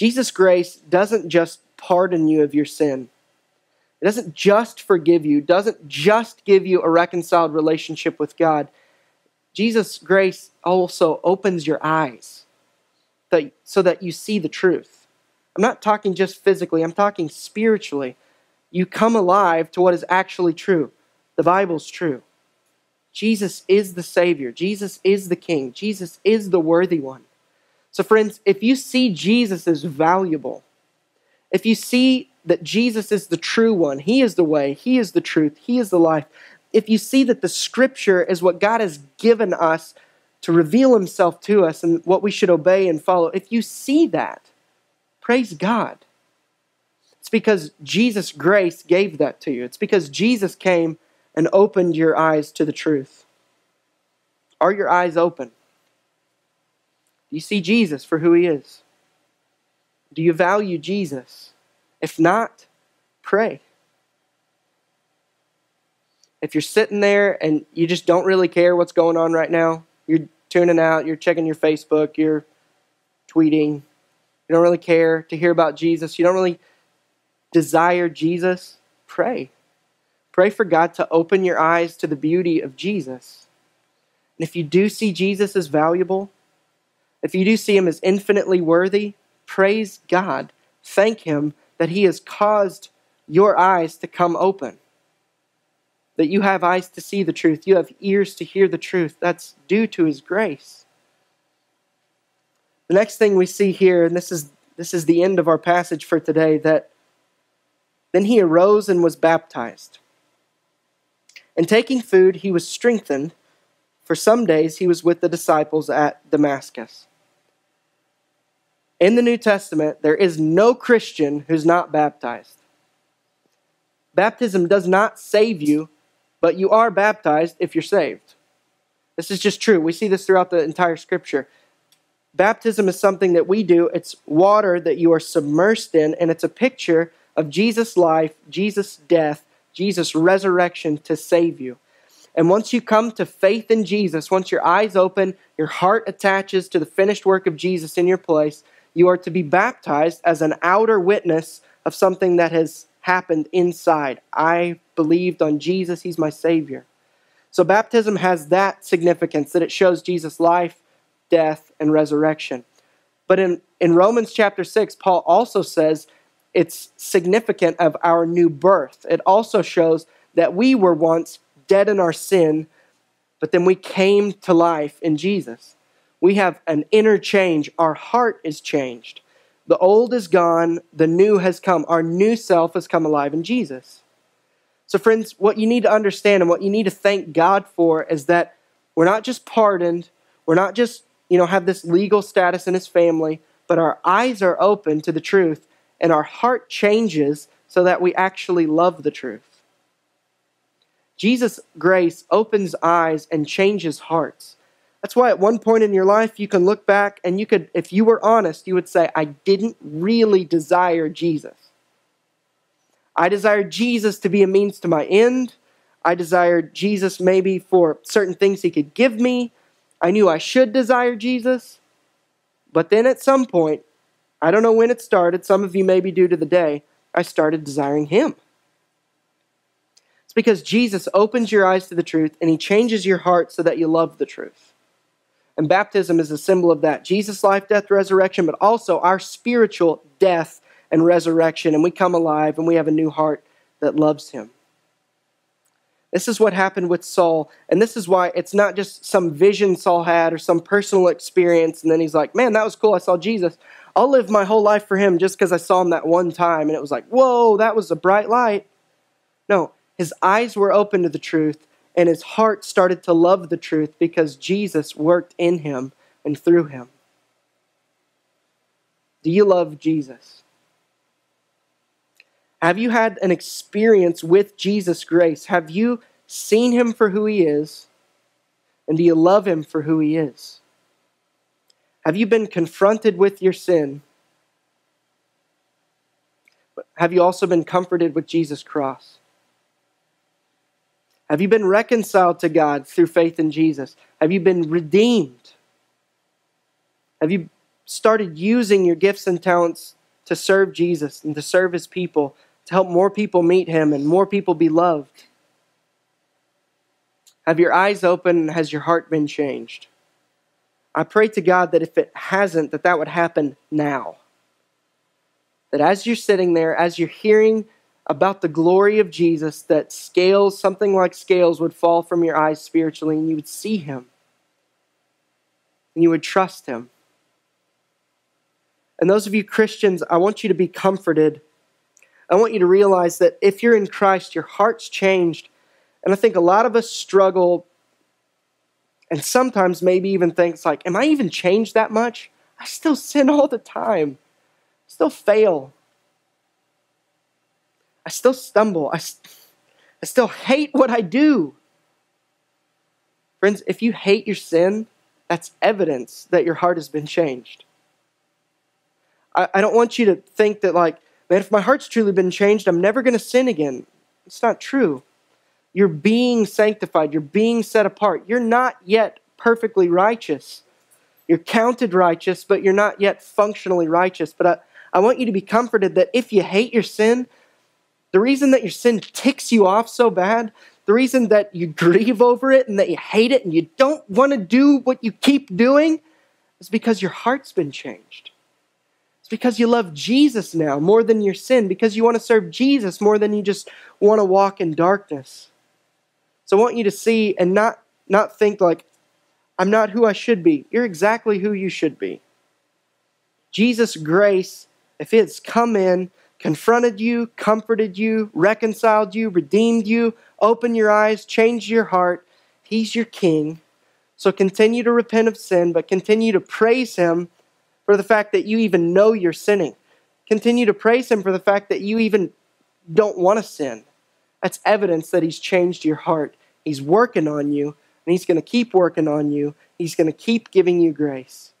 Jesus' grace doesn't just pardon you of your sin. It doesn't just forgive you, doesn't just give you a reconciled relationship with God. Jesus' grace also opens your eyes so that you see the truth. I'm not talking just physically, I'm talking spiritually. You come alive to what is actually true. The Bible's true. Jesus is the Savior, Jesus is the King, Jesus is the worthy one. So, friends, if you see Jesus as valuable, if you see that Jesus is the true one, He is the way, He is the truth, He is the life, if you see that the Scripture is what God has given us to reveal Himself to us and what we should obey and follow, if you see that, praise God. It's because Jesus' grace gave that to you. It's because Jesus came and opened your eyes to the truth. Are your eyes open? Do you see Jesus for who He is? Do you value Jesus? If not, pray. If you're sitting there and you just don't really care what's going on right now, you're tuning out, you're checking your Facebook, you're tweeting, you don't really care to hear about Jesus, you don't really desire Jesus, pray. Pray for God to open your eyes to the beauty of Jesus. And if you do see Jesus as valuable, if you do see him as infinitely worthy, praise God. Thank him that he has caused your eyes to come open. That you have eyes to see the truth, you have ears to hear the truth. That's due to his grace. The next thing we see here, and this is this is the end of our passage for today, that then he arose and was baptized. And taking food, he was strengthened. For some days he was with the disciples at Damascus. In the New Testament, there is no Christian who's not baptized. Baptism does not save you, but you are baptized if you're saved. This is just true. We see this throughout the entire scripture. Baptism is something that we do, it's water that you are submersed in, and it's a picture of Jesus' life, Jesus' death, Jesus' resurrection to save you. And once you come to faith in Jesus, once your eyes open, your heart attaches to the finished work of Jesus in your place, you are to be baptized as an outer witness of something that has happened inside. I believed on Jesus, He's my Savior. So baptism has that significance that it shows Jesus' life, death, and resurrection. But in, in Romans chapter 6, Paul also says it's significant of our new birth. It also shows that we were once dead in our sin, but then we came to life in Jesus. We have an inner change. Our heart is changed. The old is gone, the new has come. Our new self has come alive in Jesus. So, friends, what you need to understand and what you need to thank God for is that we're not just pardoned, we're not just, you know, have this legal status in his family, but our eyes are open to the truth and our heart changes so that we actually love the truth. Jesus' grace opens eyes and changes hearts. That's why at one point in your life you can look back and you could, if you were honest, you would say, I didn't really desire Jesus. I desired Jesus to be a means to my end. I desired Jesus maybe for certain things he could give me. I knew I should desire Jesus. But then at some point, I don't know when it started. Some of you may be due to the day. I started desiring Him. It's because Jesus opens your eyes to the truth and He changes your heart so that you love the truth. And baptism is a symbol of that Jesus' life, death, resurrection, but also our spiritual death and resurrection. And we come alive and we have a new heart that loves Him. This is what happened with Saul. And this is why it's not just some vision Saul had or some personal experience. And then he's like, man, that was cool. I saw Jesus. I'll live my whole life for him just because I saw him that one time and it was like, whoa, that was a bright light. No, his eyes were open to the truth and his heart started to love the truth because Jesus worked in him and through him. Do you love Jesus? Have you had an experience with Jesus' grace? Have you seen him for who he is? And do you love him for who he is? Have you been confronted with your sin? But have you also been comforted with Jesus' cross? Have you been reconciled to God through faith in Jesus? Have you been redeemed? Have you started using your gifts and talents to serve Jesus and to serve his people, to help more people meet him and more people be loved? Have your eyes open? Has your heart been changed? I pray to God that if it hasn't, that that would happen now. That as you're sitting there, as you're hearing about the glory of Jesus, that scales, something like scales, would fall from your eyes spiritually and you would see him. And you would trust him. And those of you Christians, I want you to be comforted. I want you to realize that if you're in Christ, your heart's changed. And I think a lot of us struggle and sometimes maybe even thinks like, am I even changed that much? I still sin all the time. I still fail. I still stumble. I, I still hate what I do. Friends, if you hate your sin, that's evidence that your heart has been changed. I, I don't want you to think that, like, man, if my heart's truly been changed, I'm never going to sin again. It's not true. You're being sanctified, you're being set apart. You're not yet perfectly righteous. You're counted righteous, but you're not yet functionally righteous. But I, I want you to be comforted that if you hate your sin, the reason that your sin ticks you off so bad, the reason that you grieve over it and that you hate it and you don't want to do what you keep doing is because your heart's been changed. It's because you love Jesus now more than your sin, because you want to serve Jesus more than you just want to walk in darkness. So I want you to see and not, not think like, I'm not who I should be. You're exactly who you should be. Jesus' grace, if it's come in, confronted you, comforted you, reconciled you, redeemed you, opened your eyes, changed your heart, He's your King. So continue to repent of sin, but continue to praise Him for the fact that you even know you're sinning. Continue to praise Him for the fact that you even don't want to sin. That's evidence that He's changed your heart. He's working on you, and He's going to keep working on you. He's going to keep giving you grace.